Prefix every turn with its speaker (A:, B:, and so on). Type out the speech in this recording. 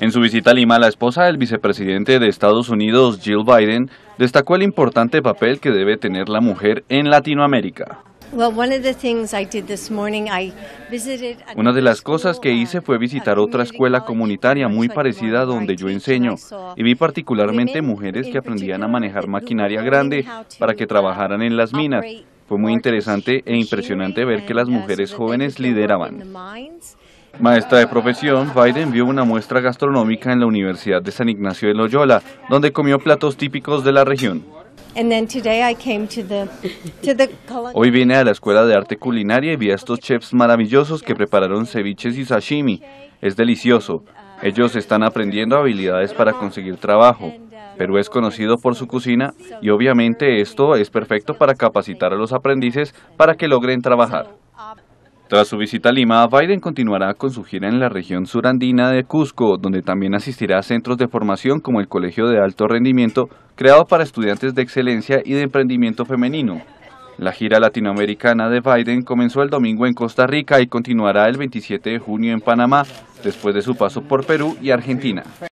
A: En su visita a Lima, la esposa del vicepresidente de Estados Unidos, Jill Biden, destacó el importante papel que debe tener la mujer en Latinoamérica. Una de las cosas que hice fue visitar otra escuela comunitaria muy parecida a donde yo enseño y vi particularmente mujeres que aprendían a manejar maquinaria grande para que trabajaran en las minas. Fue muy interesante e impresionante ver que las mujeres jóvenes lideraban. Maestra de profesión, Biden vio una muestra gastronómica en la Universidad de San Ignacio de Loyola, donde comió platos típicos de la región. Hoy vine a la Escuela de Arte Culinaria y vi a estos chefs maravillosos que prepararon ceviches y sashimi. Es delicioso. Ellos están aprendiendo habilidades para conseguir trabajo. Perú es conocido por su cocina y obviamente esto es perfecto para capacitar a los aprendices para que logren trabajar. Tras su visita a Lima, Biden continuará con su gira en la región surandina de Cusco, donde también asistirá a centros de formación como el Colegio de Alto Rendimiento, creado para estudiantes de excelencia y de emprendimiento femenino. La gira latinoamericana de Biden comenzó el domingo en Costa Rica y continuará el 27 de junio en Panamá, después de su paso por Perú y Argentina.